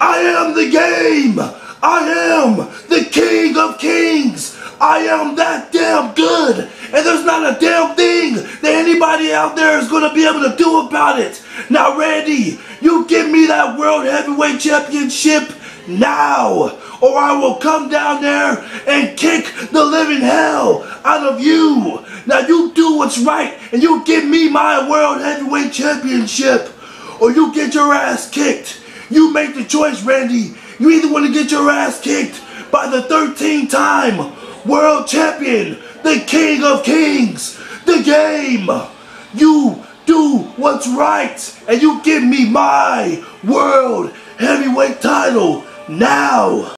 I am the game. I am the king of kings. I am that damn good. And there's not a damn thing that anybody out there is going to be able to do about it. Now, Randy, you give me that World Heavyweight Championship now. Or I will come down there and kick the living hell out of you. Now, you do what's right and you give me my World Heavyweight Championship. Or you get your ass kicked. You make the choice, Randy. You either want to get your ass kicked by the 13 time world champion, the king of kings, the game. You do what's right and you give me my world heavyweight title now.